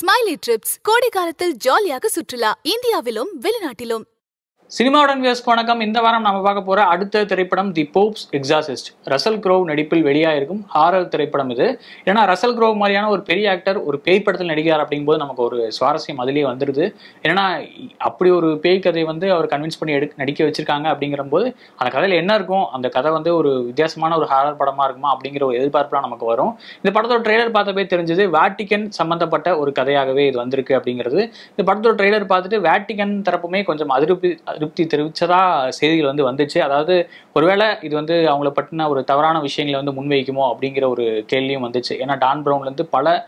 Smiley drips கோடை காலத்தில் ஜாலியாக சுற்றுலா இந்தியாவிலும் வெளிநாட்டிலும். சினிமாவுடன் வியஸ்க்கு வணக்கம். இந்த வாரம் நம்ம பார்க்க போற அடுத்த திரைப்படம் the Pope's exorcist Russell Crowe நடிப்பில் வெளியாயிருக்கும் ஹாரர் திரைப்படம் இது. ஏன்னா ரசல் க்ரோவ் மாதிரியான ஒரு பெரிய ஆக்டர் ஒரு பேய் படத்தில் நடிக்கிறார் அப்படிங்கும்போது நமக்கு ஒரு சுவாரஸ்யம் அதுலேயே வந்துடுது ஏன்னா அப்படி ஒரு பேய் கதையை வந்து அவர் கன்வின்ஸ் பண்ணி எடு நடிக்க வச்சிருக்காங்க அப்படிங்கிற போது அந்த கதையில் என்ன இருக்கும்? அந்த கதை வந்து ஒரு வித்தியாசமான ஒரு ஹாரர் படமா இருக்குமா? அப்படிங்கிற ஒரு எதிர்பார்ப்புலாம் நமக்கு வரும். இந்த படத்தோட ட்ரெய்லர் பார்த்தப்பே தெரிஞ்சது வேட்டிகன் சம்பந்தப்பட்ட ஒரு கதையாகவே இது வந்திருக்கு அப்படிங்கிறது. இந்த படத்தோட ட்ரெய்லர் பார்த்துட்டு வேட்டிகன் தரப்புமே கொஞ்சம் அதிருப்தி திருப்தி தெரிவித்ததா செய்திகள் வந்து வந்துச்சு. அதாவது ஒருவேளை இது வந்து அவங்கள பற்றின ஒரு தவறான விஷயங்களை வந்து முன்வைக்குமோ அப்படிங்கிற ஒரு கேள்வியும் வந்துச்சு. ஏன்னா டான் ப்ரௌன்லேருந்து பல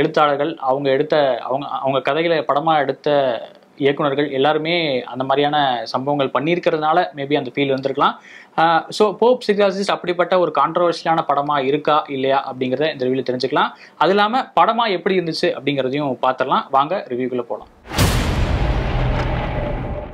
எழுத்தாளர்கள் அவங்க எடுத்த அவங்க அவங்க கதைகளை படமாக எடுத்த இயக்குனர்கள் எல்லாருமே அந்த மாதிரியான சம்பவங்கள் பண்ணியிருக்கிறதுனால மேபி அந்த ஃபீல் வந்திருக்கலாம். ஸோ போப் சிகாசிஸ்ட் அப்படிப்பட்ட ஒரு கான்ட்ரவர்ஷியலான படமாக இருக்கா இல்லையா அப்படிங்கிறத இந்த ரிவ்யூவில் தெரிஞ்சுக்கலாம். அது இல்லாமல் படமாக எப்படி இருந்துச்சு அப்படிங்கிறதையும் பார்த்துடலாம். வாங்க ரிவ்யூக்குள்ளே போகலாம்.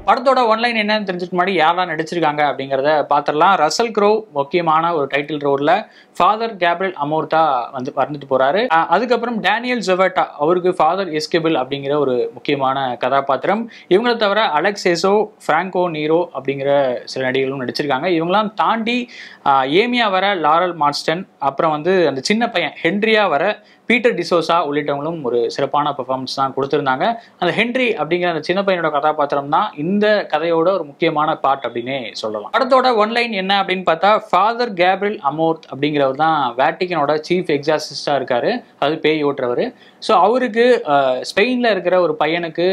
படத்தோட ஒன்லைன் என்னன்னு தெரிஞ்சுக்க முன்னாடி யாரெல்லாம் நடிச்சிருக்காங்க அப்படிங்கிறத பார்த்துடலாம் ரசல் க்ரோ முக்கியமான ஒரு டைட்டில் ரோலில் ஃபாதர் கேப்ரல் அமோர்தா வந்து வந்துட்டு போகிறாரு அதுக்கப்புறம் டேனியல் ஜொவேட்டா அவருக்கு ஃபாதர் எஸ்கேபிள் அப்படிங்கிற ஒரு முக்கியமான கதாபாத்திரம். இவங்களை தவிர அலெக்சேசோ ஃப்ராங்கோ நீரோ அப்படிங்கிற சில நடிகர்களும் நடிச்சிருக்காங்க. இவங்களாம் தாண்டி ஏமியா வர லாரல் மார்ஸ்டன் அப்புறம் வந்து அந்த சின்ன பையன் ஹென்ரியா வர பீட்டர் டிசோசா உள்ளிட்டவங்களும் ஒரு சிறப்பான பெர்ஃபார்மன்ஸ் தான் கொடுத்துருந்தாங்க. அந்த ஹென்ரி அப்படிங்கிற அந்த சின்ன பையனோட கதாபாத்திரம் தான் இந்த கதையோட ஒரு முக்கியமான பார்ட் அப்படின்னே சொல்லலாம். படத்தோட ஒன்லைன் என்ன அப்படின்னு பார்த்தா ஃபாதர் கேப்ரியல் அமோர்த் அப்படிங்கிறவர் தான் வேட்டிக்கனோட சீஃப் எக்ஸாசிஸ்டாக இருக்காரு. அது பேய் ஓட்டுறவர். ஸோ அவருக்கு ஸ்பெயினில் இருக்கிற ஒரு பையனுக்கு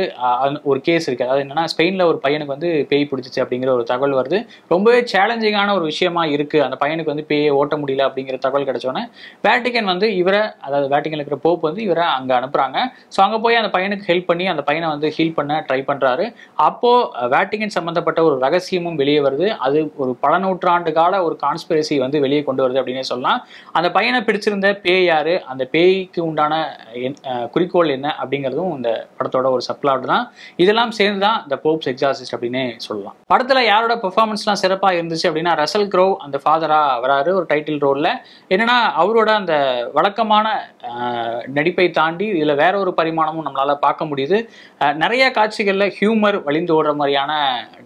ஒரு கேஸ் இருக்குது அதாவது என்னன்னா ஸ்பெயினில் ஒரு பையனுக்கு வந்து பேய் பிடிச்சிச்சு அப்படிங்கிற ஒரு தகவல் வருது. ரொம்பவே சேலஞ்சிங்கான ஒரு விஷயமா இருக்குது அந்த பையனுக்கு வந்து பேயை ஓட்ட முடியல அப்படிங்கிற தகவல் கிடைச்சோன்னே வேட்டிகன் வந்து இவரை அதாவது ஸ்டார்டிங்கில் இருக்கிற போப் வந்து இவரை அங்கே அனுப்புகிறாங்க ஸோ அங்கே போய் அந்த பையனுக்கு ஹெல்ப் பண்ணி அந்த பையனை வந்து ஹீல் பண்ண ட்ரை பண்ணுறாரு அப்போது வேட்டிக்கன் சம்மந்தப்பட்ட ஒரு ரகசியமும் வெளியே வருது. அது ஒரு பல நூற்றாண்டு கால ஒரு கான்ஸ்பிரசி வந்து வெளியே கொண்டு வருது அப்படின்னே சொல்லலாம். அந்த பையனை பிடிச்சிருந்த பேய் யாரு? அந்த பேய்க்கு உண்டான என்- குறிக்கோள் என்ன அப்படிங்கிறதும் இந்த படத்தோட ஒரு சப்ளாட் தான். இதெல்லாம் சேர்ந்து தான் இந்த போப்ஸ் எக்ஸாசிஸ்ட் அப்படின்னே சொல்லலாம். படத்தில் யாரோட பெர்ஃபார்மன்ஸ்லாம் சிறப்பாக இருந்துச்சு அப்படின்னா ரசல் க்ரோவ் அந்த ஃபாதராக வராரு. ஒரு டைட்டில் ரோலில் என்னன்னா அவரோட அந்த வழக்கமான நடிப்பை தாண்டி இதில் வேற ஒரு பரிமாணமும் நம்மளால் பார்க்க முடியுது. நிறைய காட்சிகளில் ஹியூமர் வழிந்து ஓடுற மாதிரியான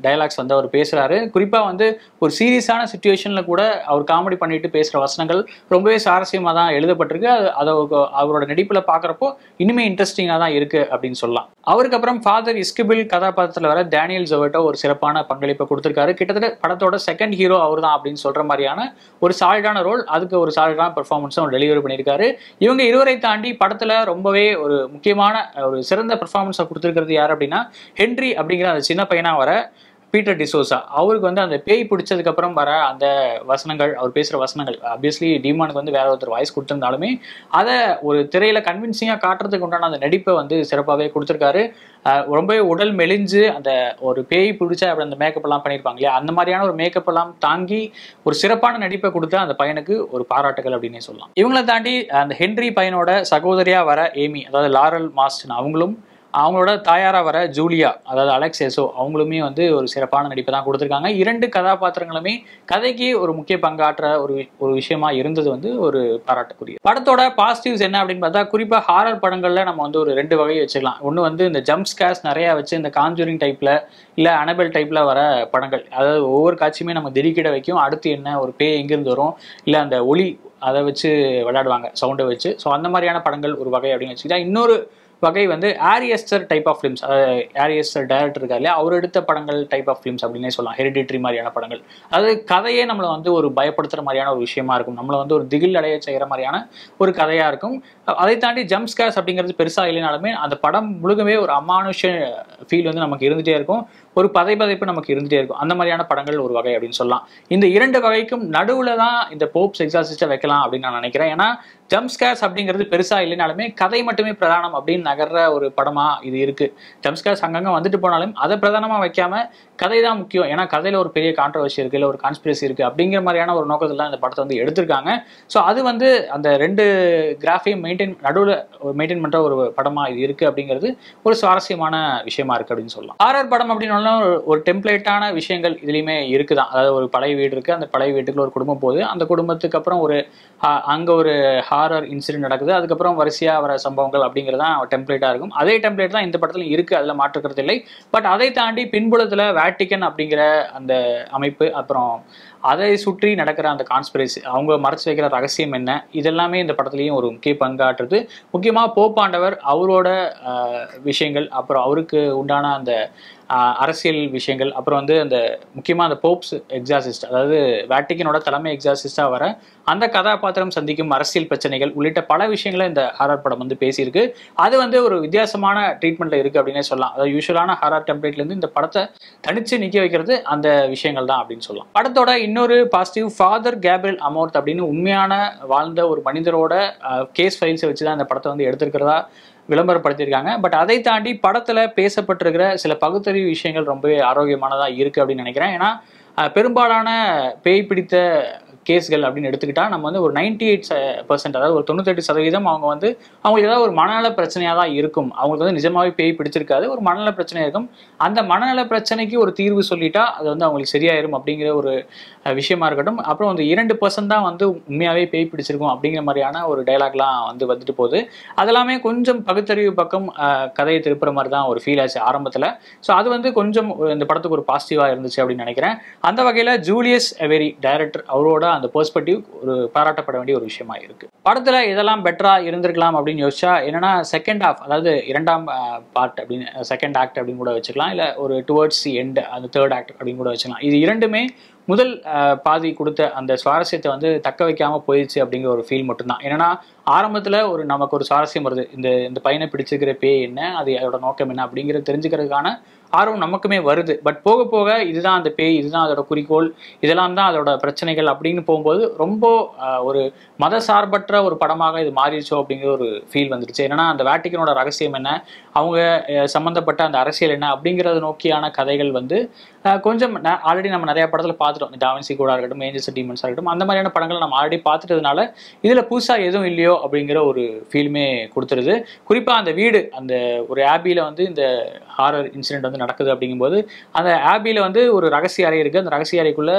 டயலாக்ஸ் வந்து அவர் பேசுகிறாரு குறிப்பாக வந்து ஒரு சீரியஸான சுச்சுவேஷனில் கூட அவர் காமெடி பண்ணிட்டு பேசுகிற வசனங்கள் ரொம்பவே சுவாரஸ்யமாக தான் எழுதப்பட்டிருக்கு. அது அதை அவரோட நடிப்பில் பார்க்குறப்போ இனிமே இன்ட்ரெஸ்டிங்காக தான் இருக்கு அப்படின்னு சொல்லலாம். அவருக்கு அப்புறம் ஃபாதர் இஸ்கிபில் கதாபாத்திரத்தில் வர டேனியல் ஜோவட்டோ ஒரு சிறப்பான பங்களிப்பை கொடுத்துருக்காரு. கிட்டத்தட்ட படத்தோட செகண்ட் ஹீரோ அவர் தான் அப்படின்னு சொல்கிற மாதிரியான ஒரு சாலிடான ரோல் அதுக்கு ஒரு சாலிடான பெர்ஃபார்மன்ஸும் அவர் டெலிவரி பண்ணியிருக்காரு. இவங்க இருவரை தாண்டி படத்தில் ரொம்பவே ஒரு முக்கியமான ஒரு சிறந்த பெர்ஃபார்மன்ஸை கொடுத்திருக்கிறது யார் அப்படின்னா ஹென்ரி அப்படிங்கிற அந்த சின்ன பையனா வர பீட்டர் டிசோசா அவருக்கு வந்து அந்த பேய் பிடிச்சதுக்கப்புறம் வர அந்த வசனங்கள் அவர் பேசுகிற வசனங்கள் அப்வியஸ்லி டிமானுக்கு வந்து வேற ஒருத்தர் வாய்ஸ் கொடுத்துருந்தாலுமே அதை ஒரு திரையில கன்வின்சிங்காக காட்டுறதுக்கு உண்டான அந்த நடிப்பை வந்து சிறப்பாகவே கொடுத்துருக்காரு. ரொம்பவே உடல் மெலிஞ்சு அந்த ஒரு பேய் பிடிச்ச அப்படி அந்த மேக்கப் எல்லாம் பண்ணியிருப்பாங்க இல்லையா? அந்த மாதிரியான ஒரு மேக்கப் எல்லாம் தாங்கி ஒரு சிறப்பான நடிப்பை கொடுத்த அந்த பையனுக்கு ஒரு பாராட்டுகள் அப்படின்னே சொல்லலாம். இவங்களை தாண்டி அந்த ஹென்ரி பையனோட சகோதரியா வர ஏமி அதாவது லாரல் மாஸ்டன் அவங்களும் அவங்களோட தாயாராக வர ஜூலியா அதாவது அலெக்ஸ் எசோ அவங்களுமே வந்து ஒரு சிறப்பான நடிப்பை தான் கொடுத்துருக்காங்க. இரண்டு கதாபாத்திரங்களுமே கதைக்கு ஒரு முக்கிய பங்காற்ற ஒரு வி- ஒரு விஷயமா இருந்தது வந்து ஒரு பாராட்டுக்குரிய. படத்தோட பாசிட்டிவ்ஸ் என்ன அப்படின்னு பார்த்தா குறிப்பாக ஹாரர் படங்களில் நம்ம வந்து ஒரு ரெண்டு வகையை வச்சுக்கலாம். ஒன்று வந்து இந்த ஜம்ப் ஸ்கேர்ஸ் நிறையா வச்சு இந்த காஞ்சூரிங் டைப்பில் இல்லை அனபெல் டைப்பில் வர படங்கள். அதாவது ஒவ்வொரு காட்சியுமே நம்ம திரிக்கிட வைக்கும். அடுத்து என்ன ஒரு பேய் எங்கேருந்து வரும்? இல்லை அந்த ஒளி அதை வச்சு விளையாடுவாங்க சவுண்டை வச்சு. ஸோ அந்த மாதிரியான படங்கள் ஒரு வகை அப்படின்னு வச்சுக்கிட்டா இன்னொரு வகை வந்து ஆரியஸ்டர் டைப் ஆஃப் ஃபிலிம்ஸ் அதாவது ஆரியஸ்டர் டைரக்டர் இருக்கா இல்லையா? அவர் எடுத்த படங்கள் டைப் ஆஃப் ஃபிலிம்ஸ் அப்படின்னே சொல்லலாம். ஹெரிடிட்ரி மாதிரியான படங்கள். அதாவது கதையே நம்மளை வந்து ஒரு பயப்படுத்துகிற மாதிரியான ஒரு விஷயமா இருக்கும். நம்மளை வந்து ஒரு திகில் அடைய செய்கிற மாதிரியான ஒரு கதையாக இருக்கும். அதை தாண்டி ஜம்ப் ஸ்கேர்ஸ் அப்படிங்கிறது பெருசாக இல்லைனாலுமே அந்த படம் முழுகவே ஒரு அமானுஷ ஃபீல் வந்து நமக்கு இருந்துகிட்டே இருக்கும். ஒரு பதை பதைப்பு நமக்கு இருந்துட்டே இருக்கும். அந்த மாதிரியான படங்கள் ஒரு வகை அப்படின்னு சொல்லலாம். இந்த இரண்டு வகைக்கும் நடுவில் தான் இந்த போப்ஸ் எக்ஸாசிஸ்டை வைக்கலாம் அப்படின்னு நான் நினைக்கிறேன். ஏன்னா ஜம்ப் ஸ்கேர்ஸ் அப்படிங்கிறது பெருசாக இல்லைனாலுமே கதை மட்டுமே பிரதானம் அப்படின்னு நகர்ற ஒரு படமாக இது இருக்குது ஜம்ப் ஸ்கேர்ஸ் வந்துட்டு போனாலும் அதை பிரதானமாக வைக்காம கதை தான் முக்கியம். ஏன்னா கதையில் ஒரு பெரிய கான்ட்ரவர்சி இருக்குது இல்லை ஒரு கான்ஸ்பிரசி இருக்கு அப்படிங்கிற மாதிரியான ஒரு நோக்கத்தில் தான் இந்த படத்தை வந்து எடுத்திருக்காங்க. ஸோ அது வந்து அந்த ரெண்டு கிராஃபையும் மெயின்டைன் நடுவில் மெயின்டைன் பண்ணுற ஒரு படமாக இது இருக்குது அப்படிங்கிறது ஒரு சுவாரஸ்யமான விஷயமா இருக்குது அப்படின்னு சொல்லலாம். ஆர்ஆர் படம் அப்படின்னு ஒரு டெம்ப்ளேட்டான விஷயங்கள் இதுலயுமே இருக்குதான் அதாவது ஒரு பழைய வீடு இருக்கு அந்த பழைய வீட்டுக்குள்ள ஒரு குடும்பம் போகுது அந்த குடும்பத்துக்கு அப்புறம் ஒரு ஆஹ், அங்க ஒரு ஹாரர் இன்சிடென்ட் நடக்குது அதுக்கப்புறம் வரிசையா வர சம்பவங்கள் அப்படிங்கிறது தான் டெம்ப்ளேட்டா இருக்கும். அதே டெம்ப்ளேட் தான் இந்த படத்துல இருக்கு அதுல மாற்றுக்கிறது இல்லை. பட் அதை தாண்டி பின்புலத்துல வேட்டிக்கன் அப்படிங்கிற அந்த அமைப்பு அப்புறம் அதை சுற்றி நடக்கிற அந்த கான்ஸ்பிரசி அவங்க மறைச்சு வைக்கிற ரகசியம் என்ன? இதெல்லாமே இந்த படத்துலையும் ஒரு முக்கிய பங்காற்றுது. முக்கியமாக போப்பாண்டவர் அவரோட விஷயங்கள் அப்புறம் அவருக்கு உண்டான அந்த அரசியல் விஷயங்கள் அப்புறம் வந்து அந்த முக்கியமாக அந்த போப்ஸ் எக்ஸாசிஸ்ட் அதாவது வேட்டிக்கனோட தலைமை எக்ஸாசிஸ்டாக வர அந்த கதாபாத்திரம் சந்திக்கும் அரசியல் பிரச்சனைகள் உள்ளிட்ட பல விஷயங்களை இந்த ஹாரர் படம் வந்து பேசியிருக்கு. அது வந்து ஒரு வித்தியாசமான ட்ரீட்மெண்ட்டில் இருக்குது அப்படின்னே சொல்லலாம். அதாவது யூஸ்வலான ஹாரர் டெம்ப்ளேட்லேருந்து இந்த படத்தை தனித்து நிற்க வைக்கிறது அந்த விஷயங்கள் தான் அப்படின்னு சொல்லலாம். படத்தோட இன்னொரு பாசிட்டிவ் ஃபாதர் கேபிள் அமோர்த் அப்படின்னு உண்மையான வாழ்ந்த ஒரு மனிதரோட கேஸ் ஃபைல்ஸை வச்சு தான் இந்த படத்தை வந்து எடுத்திருக்கிறதா விளம்பரப்படுத்தியிருக்காங்க. பட் அதை தாண்டி படத்தில் பேசப்பட்டிருக்கிற சில பகுத்தறிவு விஷயங்கள் ரொம்பவே ஆரோக்கியமானதாக இருக்குது அப்படின்னு நினைக்கிறேன். ஏன்னா பெரும்பாலான பேய் பிடித்த கேஸ்கள் அப்படின்னு எடுத்துக்கிட்டா நம்ம வந்து ஒரு நைன்டி எயிட் பர்சன்ட் அதாவது ஒரு தொண்ணூத்தெட்டு சதவீதம் அவங்க வந்து அவங்களுக்கு ஏதாவது ஒரு மனநல பிரச்சனையாக தான் இருக்கும். அவங்களுக்கு வந்து நிஜமாவே பேய் பிடிச்சிருக்காது ஒரு மனநல பிரச்சனை இருக்கும். அந்த மனநல பிரச்சனைக்கு ஒரு தீர்வு சொல்லிட்டா அது வந்து அவங்களுக்கு சரியாயிரும் அப்படிங்கிற ஒரு விஷயமா இருக்கட்டும். அப்புறம் அந்த இரண்டு பர்சன்ட் தான் வந்து உண்மையாவே பேய் பிடிச்சிருக்கும் அப்படிங்கிற மாதிரியான ஒரு டைலாக்லாம் வந்து வந்துட்டு போகுது. அதெல்லாமே கொஞ்சம் பகுத்தறிவு பக்கம் கதையை திருப்புற மாதிரி தான் ஒரு ஃபீல் ஆச்சு ஆரம்பத்தில். ஸோ அது வந்து கொஞ்சம் இந்த படத்துக்கு ஒரு பாசிட்டிவாக இருந்துச்சு அப்படின்னு நினைக்கிறேன். அந்த வகையில் ஜூலியஸ் வெரி டைரக்டர் அவரோட அந்த பெர்ஸ்பெக்டிவ் ஒரு பாராட்டப்பட வேண்டிய ஒரு விஷயமா இருக்கு. படத்துல இதெல்லாம் பெட்டரா இருந்திருக்கலாம் அப்படின்னு யோசிச்சா என்னன்னா செகண்ட் ஆஃப் அதாவது இரண்டாம் பார்ட் அப்படின்னு செகண்ட் ஆக்ட் அப்படின்னு கூட வச்சுக்கலாம் இல்ல ஒரு டுவர்ட்ஸ் தி எண்ட் அந்த தேர்ட் ஆக்ட் அப்படின்னு கூட வச்சுக்கலாம். இது இரண்டுமே முதல் பாதி கொடுத்த அந்த சுவாரஸ்யத்தை வந்து தக்க வைக்காம போயிடுச்சு அப்படிங்கிற ஒரு ஃபீல் மட்டும்தான். என்னன்னா ஆரம்பத்தில் ஒரு நமக்கு ஒரு சுவாரஸ்யம் வருது. இந்த இந்த பையனை பிடிச்சிருக்கிற பே என்ன அது அதோட நோக்கம் என்ன அப்படிங்கிற தெரிஞ்சுக்கிறதுக்கான ஆர்வம் நமக்குமே வருது. பட் போக போக இதுதான் அந்த பேய் இதுதான் அதோட குறிக்கோள் இதெல்லாம் தான் அதோட பிரச்சனைகள் அப்படின்னு போகும்போது ரொம்ப ஒரு மத சார்பற்ற ஒரு படமாக இது மாறிடுச்சோ அப்படிங்கிற ஒரு ஃபீல் வந்துடுச்சு. ஏன்னா அந்த வேட்டிக்கனோட ரகசியம் என்ன? அவங்க சம்மந்தப்பட்ட அந்த அரசியல் என்ன? அப்படிங்கிறத நோக்கியான கதைகள் வந்து கொஞ்சம் ஆல்ரெடி நம்ம நிறைய படத்தில் பார்த்துட்டோம். இந்த டாவின்சி கூட இருக்கட்டும் ஏஞ்சல்ஸ் டீமன்ஸாக இருக்கட்டும் அந்த மாதிரியான படங்களை நம்ம ஆல்ரெடி பார்த்துட்டதுனால இதில் புதுசாக எதுவும் இல்லையோ அப்படிங்கிற ஒரு ஃபீலுமே கொடுத்துருது. குறிப்பாக அந்த வீடு அந்த ஒரு ஆபியில் வந்து இந்த ஹாரர் இன்சிடென்ட் வந்து நடக்குது அப்படிங்கும்போது அந்த ஆபியில் வந்து ஒரு ரகசிய அறை இருக்குது அந்த ரகசிய அறைக்குள்ளே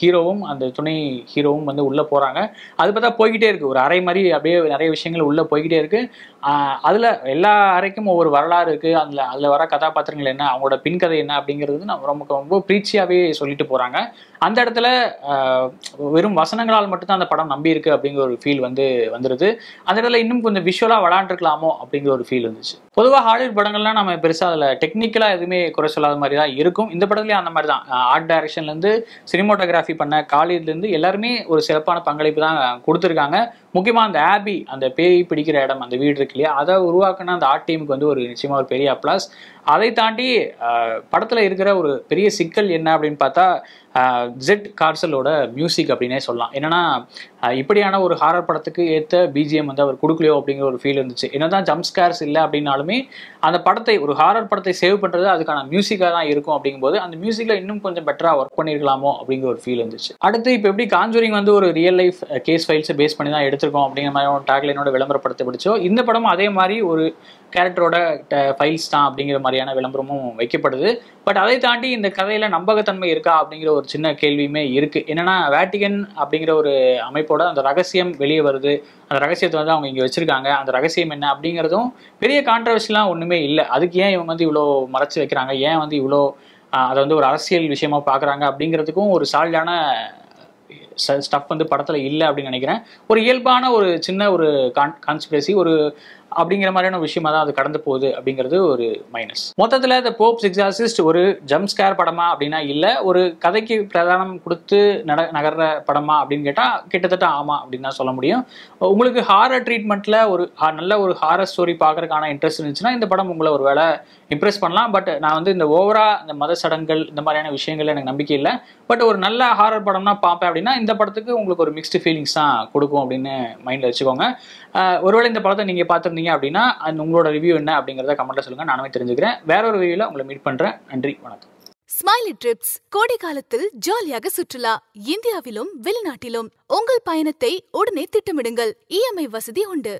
ஹீரோவும் அந்த துணை ஹீரோவும் வந்து உள்ளே போகிறாங்க அது பார்த்தா போய்கிட்டே இருக்குது ஒரு அறை மாதிரி அப்படியே நிறைய விஷயங்கள் உள்ளே போய்கிட்டே இருக்குது அதில் எல்லா அறைக்கும் ஒவ்வொரு வரலாறு இருக்குது அதில் அதில் வர கதாபாத்திரங்கள் என்ன அவங்களோட பின்கதை என்ன அப்படிங்கிறது நம்ம ரொம்ப ரொம்ப பிரீச்சியாவே சொல்லிட்டு போறாங்க. அந்த இடத்துல வெறும் வசனங்களால் மட்டும்தான் அந்த படம் நம்பி இருக்கு அப்படிங்கிற ஒரு ஃபீல் வந்து வந்துருது. அந்த இடத்துல இன்னும் கொஞ்சம் விஷுவலாக விளாண்டுருக்கலாமோ அப்படிங்கிற ஒரு ஃபீல் இருந்துச்சு பொதுவாக ஹாலிவுட் படங்கள்லாம் நம்ம பெருசாக அதில் டெக்னிக்கலாக எதுவுமே குறை சொல்லாத மாதிரி தான் இருக்கும். இந்த படத்துலேயே அந்த மாதிரி தான் ஆர்ட் டைரக்ஷன்லேருந்து சினிமோட்டோகிராஃபி பண்ண காலேஜ்லேருந்து எல்லாருமே ஒரு சிறப்பான பங்களிப்பு தான் கொடுத்துருக்காங்க. முக்கியமாக அந்த ஆபி அந்த பேய் பிடிக்கிற இடம் அந்த வீடு இருக்கு இல்லையா? அதை உருவாக்குன அந்த ஆர்ட் டீமுக்கு வந்து ஒரு நிச்சயமாக ஒரு பெரிய அப்ளாஸ் அதை தாண்டி படத்தில் இருக்கிற ஒரு பெரிய சிக்கல் என்ன அப்படின்னு பார்த்தா ஜெட் கார்சலோட மியூசிக் அப்படின்னே சொல்லலாம். என்னன்னா இப்படியான ஒரு ஹாரர் படத்துக்கு ஏற்ற பிஜிஎம் வந்து அவர் கொடுக்கலையோ அப்படிங்கிற ஒரு ஃபீல் இருந்துச்சு. என்னதான் ஜம்ப் ஸ்கேர்ஸ் இல்லை அப்படின்னாலுமே அந்த படத்தை ஒரு ஹாரர் படத்தை சேவ் பண்றது அதுக்கான மியூசிக்காக தான் இருக்கும் அப்படிங்கும்போது அந்த மியூசிக்ல இன்னும் கொஞ்சம் பெட்டரா ஒர்க் பண்ணிருக்கலாமோ அப்படிங்கிற ஒரு ஃபீல் இருந்துச்சு. அடுத்து இப்போ எப்படி காஞ்சூரிங் வந்து ஒரு ரியல் லைஃப் கேஸ் ஃபைல்ஸை பேஸ் பண்ணி தான் எடுத்திருக்கோம் அப்படிங்கிற மாதிரி டேக்லைனோட விளம்பரப்படுத்த பிடிச்சோ இந்த படம் அதே மாதிரி ஒரு கேரக்டரோட ஃபைல்ஸ் தான் அப்படிங்கிற மாதிரியான விளம்பரமும் வைக்கப்படுது. பட் அதை தாண்டி இந்த கதையில நம்பகத்தன்மை இருக்கா அப்படிங்கிற ஒரு சின்ன கேள்வியுமே இருக்குது என்னென்னா வேட்டிகன் அப்படிங்கிற ஒரு அமைப்போட அந்த ரகசியம் வெளியே வருது. அந்த ரகசியத்தை வந்து அவங்க இங்கே வச்சிருக்காங்க. அந்த ரகசியம் என்ன அப்படிங்கிறதும் பெரிய கான்ட்ரவர்சிலாம் ஒன்றுமே இல்லை. அதுக்கு ஏன் இவங்க வந்து இவ்வளோ மறைச்சி வைக்கிறாங்க? ஏன் வந்து இவ்வளோ அதை வந்து ஒரு அரசியல் விஷயமா பார்க்குறாங்க அப்படிங்கிறதுக்கும் ஒரு சால்டான ஸ்டஃப் வந்து படத்தில் இல்லை அப்படின்னு நினைக்கிறேன். ஒரு இயல்பான ஒரு சின்ன ஒரு கான் கான்ஸ்பிரசி ஒரு அப்படிங்கிற மாதிரியான விஷயமா தான் அது கடந்து போகுது அப்படிங்கிறது ஒரு மைனஸ் மொத்தத்தில் இந்த போப்ஸ் எக்ஸாசிஸ்ட் ஒரு ஜம்ப் ஸ்கேர் படமா அப்படின்னா இல்லை ஒரு கதைக்கு பிரதானம் கொடுத்து நட நகர்ற படமா அப்படின்னு கேட்டால் கிட்டத்தட்ட ஆமா அப்படின்னு தான் சொல்ல முடியும். உங்களுக்கு ஹாரர் ட்ரீட்மெண்ட்ல ஒரு ஹா- நல்ல ஒரு ஹாரர் ஸ்டோரி பார்க்கறதுக்கான இன்ட்ரெஸ்ட் இருந்துச்சுன்னா இந்த படம் உங்களை ஒரு வேலை இம்ப்ரெஸ் பண்ணலாம். பட் நான் வந்து இந்த ஓவரா இந்த மத சடங்குகள் இந்த மாதிரியான விஷயங்கள் எனக்கு நம்பிக்கை இல்லை. பட் ஒரு நல்ல ஹாரர் படம்னா பார்ப்பேன் அப்படின்னா இந்த இந்த படத்துக்கு உங்களுக்கு ஒரு மிக்ஸ்டு ஃபீலிங்ஸ் தான் கொடுக்கும் அப்படின்னு மைண்டில் வச்சுக்கோங்க. ஒருவேளை இந்த படத்தை நீங்கள் பார்த்துருந்தீங்க அப்படின்னா அந்த உங்களோட ரிவ்யூ என்ன அப்படிங்கிறத கமெண்ட்டில் சொல்லுங்கள் நானுமே தெரிஞ்சுக்கிறேன். வேற ஒரு ரிவ்யூவில் உங்களை மீட் பண்ணுறேன் நன்றி வணக்கம். ஸ்மைலி ட்ரிப்ஸ் கோடை காலத்தில் ஜாலியாக சுற்றுலா. இந்தியாவிலும் வெளிநாட்டிலும் உங்கள் பயணத்தை உடனே திட்டமிடுங்கள். இஎம்ஐ வசதி உண்டு.